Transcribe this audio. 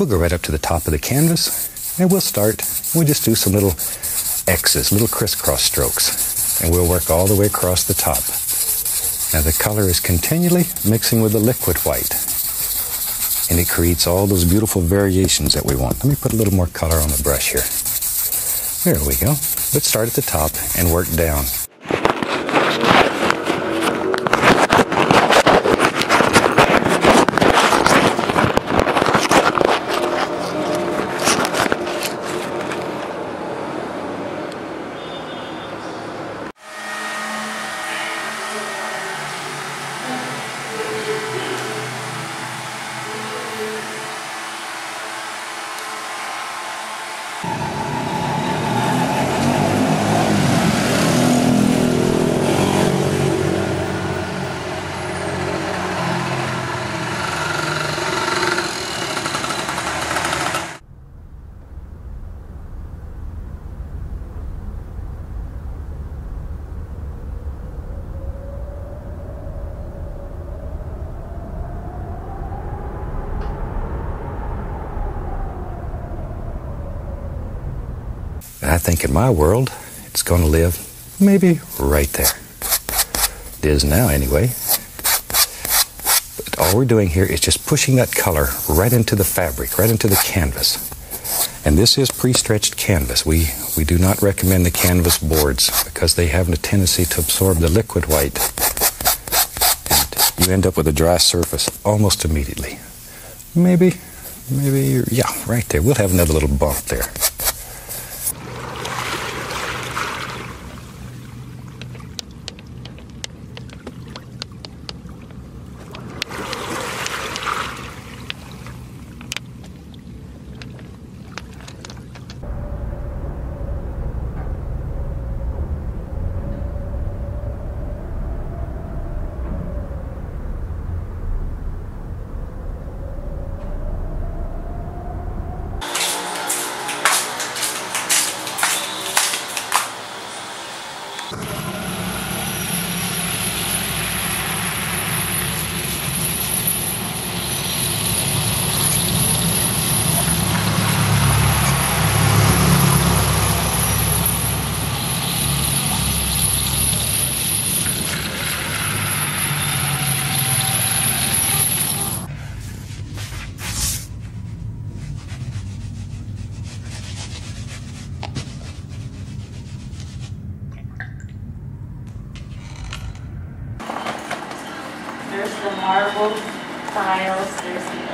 we'll go right up to the top of the canvas and we'll start. We'll just do some little X's, little crisscross strokes, and we'll work all the way across the top. Now the color is continually mixing with the liquid white, and it creates all those beautiful variations that we want. Let me put a little more color on the brush here. There we go. Let's start at the top and work down. I think in my world, it's going to live maybe right there. It is now, anyway. But all we're doing here is just pushing that color right into the fabric, right into the canvas. And this is pre-stretched canvas. We, we do not recommend the canvas boards because they have a tendency to absorb the liquid white. And you end up with a dry surface almost immediately. Maybe, maybe, yeah, right there. We'll have another little bump there. The marble tiles, there's the